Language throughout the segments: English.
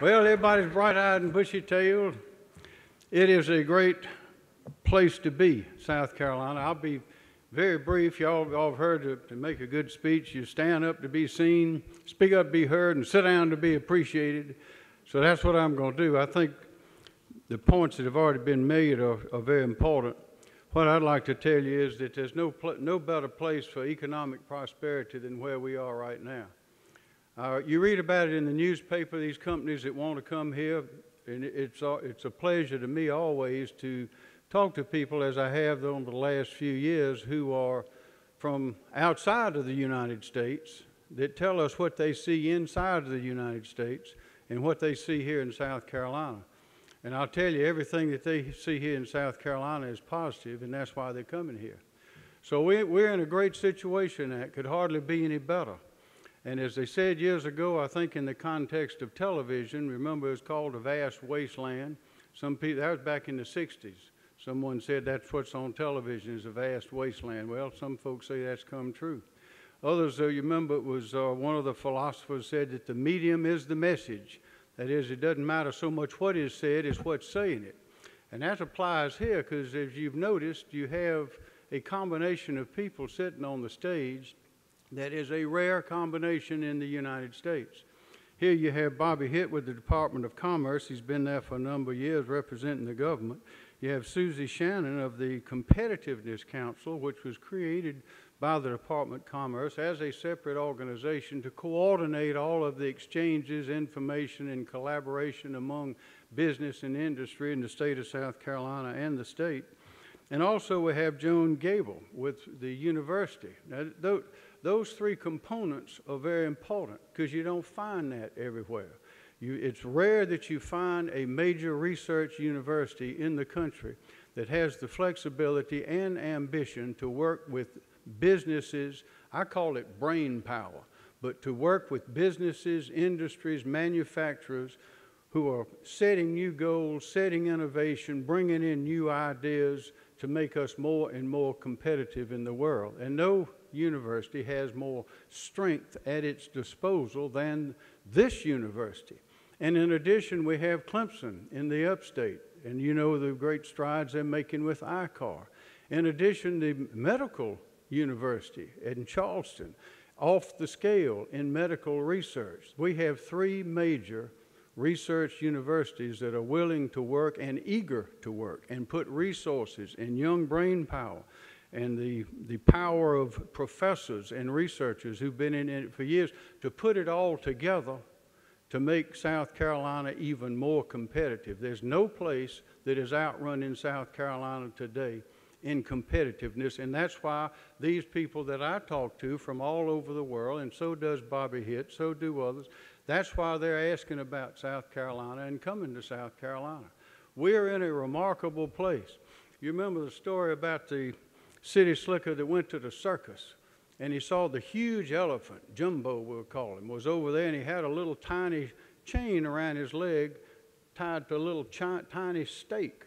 Well, everybody's bright eyed and bushy tailed. It is a great place to be, South Carolina. I'll be very brief. Y'all all have heard to, to make a good speech, you stand up to be seen, speak up to be heard, and sit down to be appreciated. So that's what I'm going to do. I think the points that have already been made are, are very important. What I'd like to tell you is that there's no, no better place for economic prosperity than where we are right now. Uh, you read about it in the newspaper, these companies that want to come here, and it's, it's a pleasure to me always to talk to people, as I have over the last few years, who are from outside of the United States that tell us what they see inside of the United States and what they see here in South Carolina. And I'll tell you, everything that they see here in South Carolina is positive, and that's why they're coming here. So we, we're in a great situation that could hardly be any better. And as they said years ago, I think in the context of television, remember it was called a vast wasteland. Some people, that was back in the 60s. Someone said that's what's on television is a vast wasteland. Well, some folks say that's come true. Others, uh, you remember, it was uh, one of the philosophers said that the medium is the message. That is, it doesn't matter so much what is said, it's what's saying it. And that applies here because, as you've noticed, you have a combination of people sitting on the stage that is a rare combination in the United States. Here you have Bobby Hitt with the Department of Commerce. He's been there for a number of years representing the government. You have Susie Shannon of the Competitiveness Council, which was created by the Department of Commerce as a separate organization to coordinate all of the exchanges, information, and collaboration among business and industry in the state of South Carolina and the state. And also we have Joan Gabel with the university. Now, those three components are very important because you don't find that everywhere. You, it's rare that you find a major research university in the country that has the flexibility and ambition to work with businesses. I call it brain power, but to work with businesses, industries, manufacturers who are setting new goals, setting innovation, bringing in new ideas to make us more and more competitive in the world. And no university has more strength at its disposal than this university. And in addition, we have Clemson in the upstate, and you know the great strides they're making with ICAR. In addition, the medical university in Charleston, off the scale in medical research. We have three major research universities that are willing to work and eager to work and put resources and young brain power and the, the power of professors and researchers who've been in it for years to put it all together to make South Carolina even more competitive. There's no place that is outrunning South Carolina today in competitiveness, and that's why these people that I talk to from all over the world, and so does Bobby Hitt, so do others, that's why they're asking about South Carolina and coming to South Carolina. We're in a remarkable place. You remember the story about the city slicker that went to the circus and he saw the huge elephant, Jumbo we'll call him, was over there and he had a little tiny chain around his leg tied to a little tiny stake.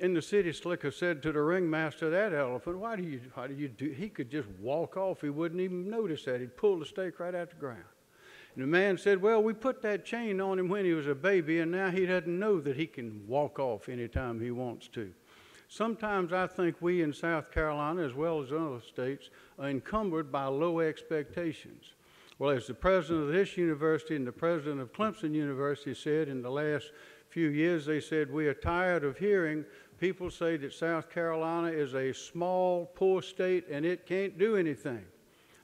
And the city slicker said to the ringmaster, that elephant, why do you, why do you do, he could just walk off. He wouldn't even notice that. He'd pull the stake right out the ground. And the man said, well, we put that chain on him when he was a baby and now he doesn't know that he can walk off anytime he wants to. Sometimes I think we in South Carolina, as well as other states, are encumbered by low expectations. Well, as the president of this university and the president of Clemson University said in the last few years, they said, We are tired of hearing people say that South Carolina is a small, poor state and it can't do anything.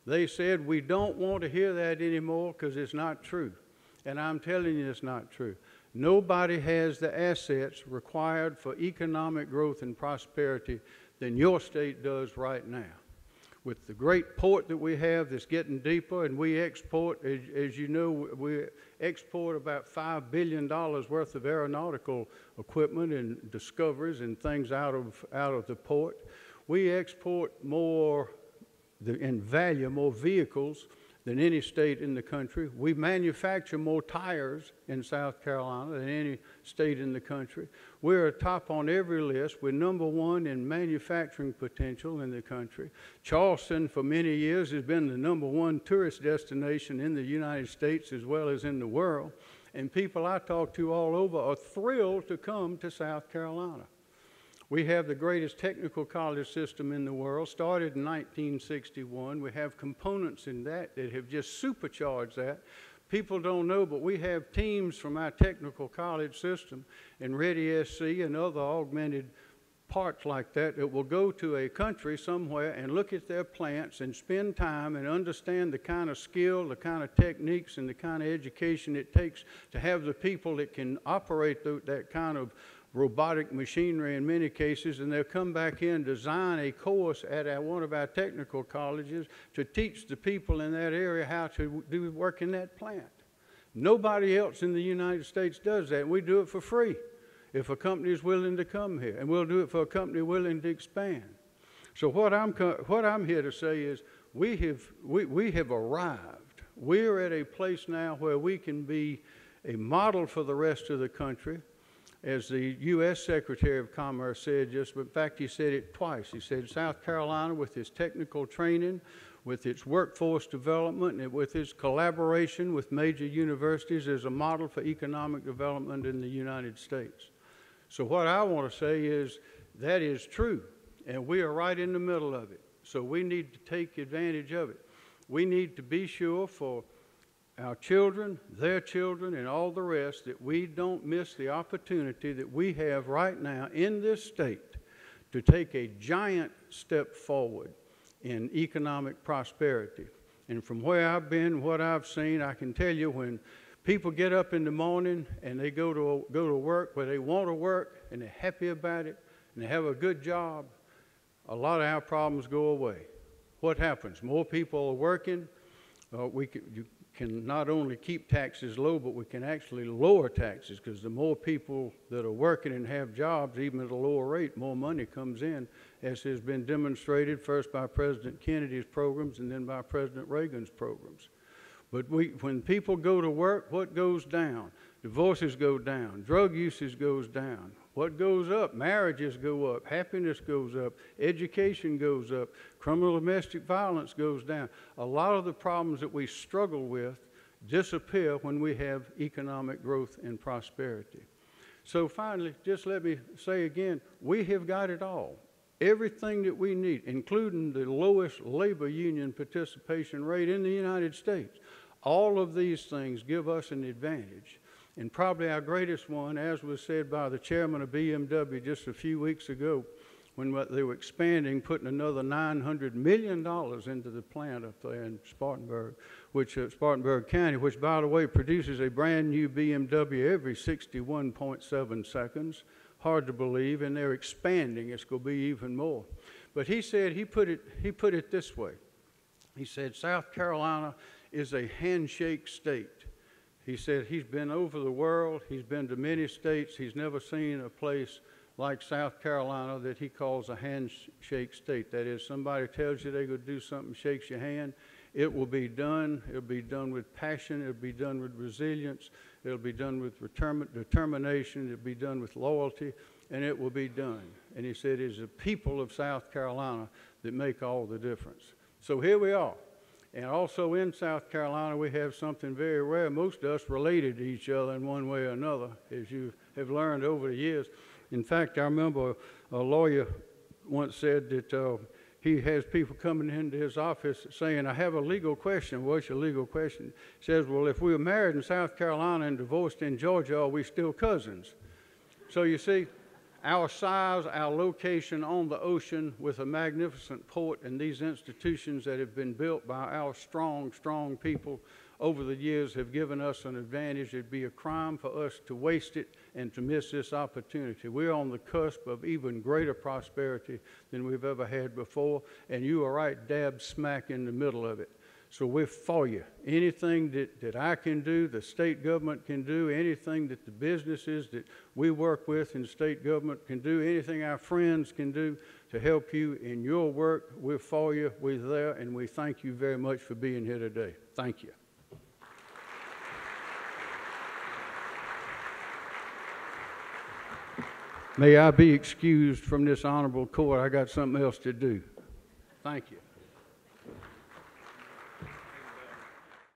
They said, We don't want to hear that anymore because it's not true. And I'm telling you, it's not true. Nobody has the assets required for economic growth and prosperity than your state does right now. With the great port that we have that's getting deeper, and we export, as, as you know, we export about $5 billion worth of aeronautical equipment and discoveries and things out of, out of the port. We export more, in value, more vehicles than any state in the country. We manufacture more tires in South Carolina than any state in the country. We're top on every list. We're number one in manufacturing potential in the country. Charleston, for many years, has been the number one tourist destination in the United States as well as in the world. and people I talk to all over are thrilled to come to South Carolina. We have the greatest technical college system in the world, started in 1961. We have components in that that have just supercharged that. People don't know, but we have teams from our technical college system and Ready SC and other augmented parts like that that will go to a country somewhere and look at their plants and spend time and understand the kind of skill, the kind of techniques, and the kind of education it takes to have the people that can operate that kind of robotic machinery in many cases, and they'll come back in, design a course at our, one of our technical colleges to teach the people in that area how to do work in that plant. Nobody else in the United States does that, we do it for free if a company is willing to come here, and we'll do it for a company willing to expand. So what I'm, what I'm here to say is we have, we, we have arrived. We're at a place now where we can be a model for the rest of the country. As the U.S. Secretary of Commerce said just, in fact, he said it twice. He said South Carolina, with its technical training, with its workforce development, and with its collaboration with major universities, is a model for economic development in the United States. So, what I want to say is that is true, and we are right in the middle of it. So, we need to take advantage of it. We need to be sure for our children, their children, and all the rest that we don't miss the opportunity that we have right now in this state to take a giant step forward in economic prosperity. And from where I've been, what I've seen, I can tell you when People get up in the morning and they go to, go to work where they want to work and they're happy about it and they have a good job. A lot of our problems go away. What happens? More people are working. Uh, we can, you can not only keep taxes low, but we can actually lower taxes because the more people that are working and have jobs, even at a lower rate, more money comes in, as has been demonstrated first by President Kennedy's programs and then by President Reagan's programs. But we, when people go to work, what goes down? Divorces go down. Drug usage goes down. What goes up? Marriages go up. Happiness goes up. Education goes up. Criminal domestic violence goes down. A lot of the problems that we struggle with disappear when we have economic growth and prosperity. So, finally, just let me say again we have got it all. Everything that we need, including the lowest labor union participation rate in the United States. All of these things give us an advantage. And probably our greatest one, as was said by the chairman of BMW just a few weeks ago, when they were expanding, putting another $900 million into the plant up there in Spartanburg, which uh, Spartanburg County, which, by the way, produces a brand new BMW every 61.7 seconds. Hard to believe, and they're expanding. It's going to be even more. But he said he put it he put it this way. He said South Carolina is a handshake state. He said he's been over the world, he's been to many states, he's never seen a place like South Carolina that he calls a handshake state. That is, somebody tells you they're going to do something, shakes your hand, it will be done. It'll be done with passion, it'll be done with resilience, it'll be done with determination, it'll be done with loyalty, and it will be done. And he said it's the people of South Carolina that make all the difference. So here we are. And also in South Carolina, we have something very rare. Most of us related to each other in one way or another, as you have learned over the years. In fact, I remember a lawyer once said that uh, he has people coming into his office saying, I have a legal question. What's your legal question? He says, Well, if we were married in South Carolina and divorced in Georgia, are we still cousins? So you see, our size, our location on the ocean with a magnificent port and these institutions that have been built by our strong, strong people over the years have given us an advantage. It'd be a crime for us to waste it and to miss this opportunity. We're on the cusp of even greater prosperity than we've ever had before, and you are right dab smack in the middle of it. So we're for you. Anything that, that I can do, the state government can do, anything that the businesses that we work with in state government can do, anything our friends can do to help you in your work, we're for you, we're there, and we thank you very much for being here today. Thank you. May I be excused from this honorable court. I got something else to do. Thank you.